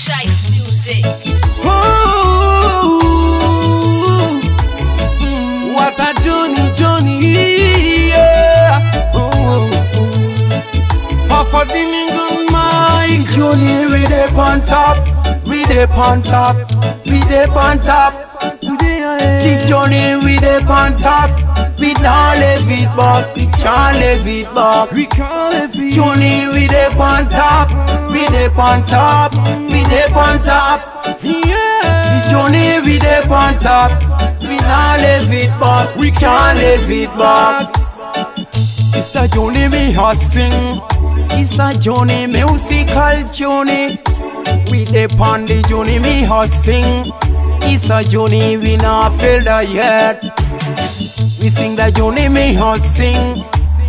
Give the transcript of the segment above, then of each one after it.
Shites music. Ooh, what a Johnny, Johnny, yeah. Ooh, for for the good Mike. Johnny, we dey on top, we dey on top, we dey on top. The Johnny, we dey on top, we not leave it back, we can't leave it back. We can't live it. Johnny, we dey on top, we dey on top, we dey on top. Yeah. Johnny, we dey on top, we not leave it back, we can't leave it back. It's a Johnny me a sing, it's a Johnny musical Johnny. We dey on the Johnny me a it's a Johnny we not feel the yet. We sing the Johnny me a sing,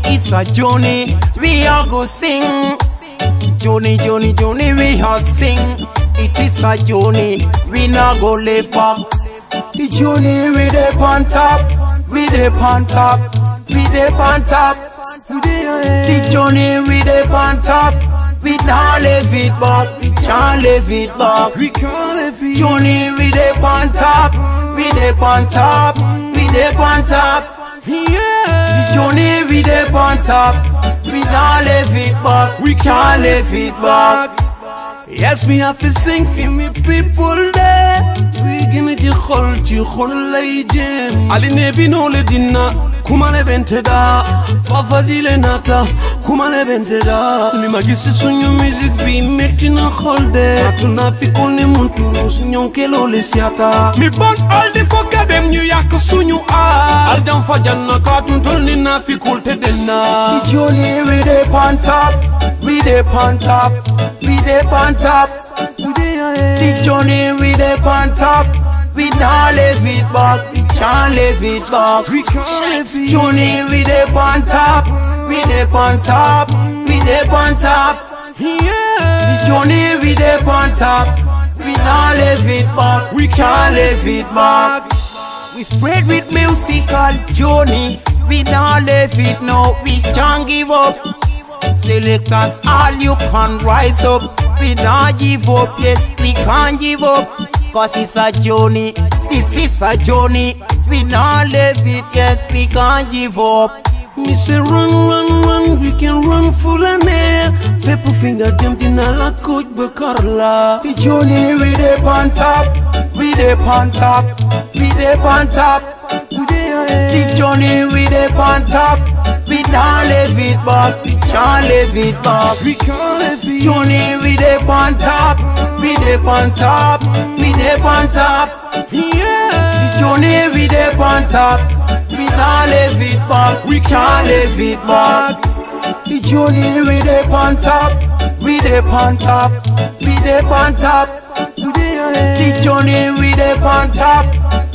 it's a Johnny we a go sing. Johnny, Johnny, Johnny, we a sing. It is a Johnny, we not go live back. The Johnny, we dey on top, we dey on top, we dey on top. The Johnny, we dey on top, we not leave it back, we can't leave it back. We can't live it. Johnny, we dey on top, we dey on top, we dey on top. Yeah. Johnny, we dey on top, we not leave it back, we can't leave it back. Yes, me have to sing for me people there. We give me the whole, the whole legend. Ali ne binole dinna, kumane benteda. Fafa dile nata, kumane benteda. Mi magisi sunyo music bi meti na holde. Atuna fi kone muntu, sunyon kelo le siata. Mi bon all the fucker dem New York sunyo a. Al dan fajan na katun tol ni na fi kulte denna. Johnny, we dey on top, we dey on top, we dey on top. The Johnny, we dey on top, we not leave it back, we can't leave it back. We can't live it. Johnny, we dey on top, we dey on top, we dey on top. Yeah. Johnny, we dey on top, we not leave it back, we can't leave it back. We spread with musical journey. we not leave it no, we can't give up. Select us all, you can rise up. We not give up, yes, we can't give up. Cause it's a journey, this is a journey. We not leave it, yes, we can't give up. Me say run, run, run, we can run full and air. People finger them in a la coach bekarla. The journey we dey on top, we dey on top, we dey on top. The journey we dey on top, we not leave it back, we can't leave it back. We can't live it. Johnny, we dey on top, we dey on top, we dey on top. Yeah. Johnny, we dey on top, we can't leave it back, we can't leave it back. The Johnny, we dey on top, we dey on top, we dey on top. Johnny, we dey on top,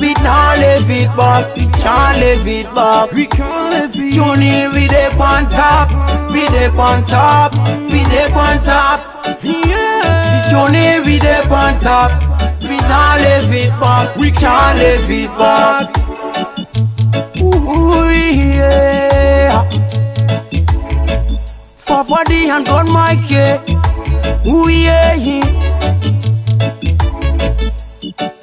we not leave it back, we can't leave it back. We can't live it. Johnny, we dey on top, we dey on top, we dey on top. Yeah. Johnny, we dey on top, we not leave it back, we can't leave it back. Ooh, yeah. For body and Gunmic, yeah. Ooh, yeah. Thank you.